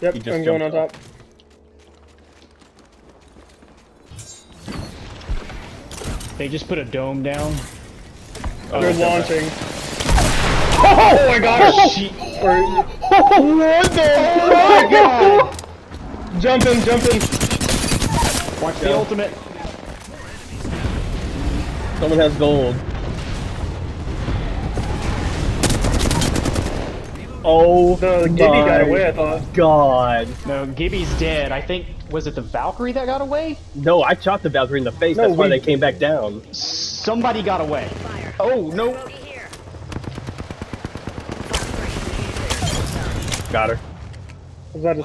Yep, He just I'm going on top. They just put a dome down. Oh, They're launching. Oh my gosh! Oh, she- Or- what the oh my god! Jumping, jumping. Watch the ultimate. Someone has gold. Oh The Gibby got away, I thought. God. No, Gibby's dead. I think was it the Valkyrie that got away? No, I shot the Valkyrie in the face. No, That's why they came back down. Somebody got away. Oh no! Got her. Was that a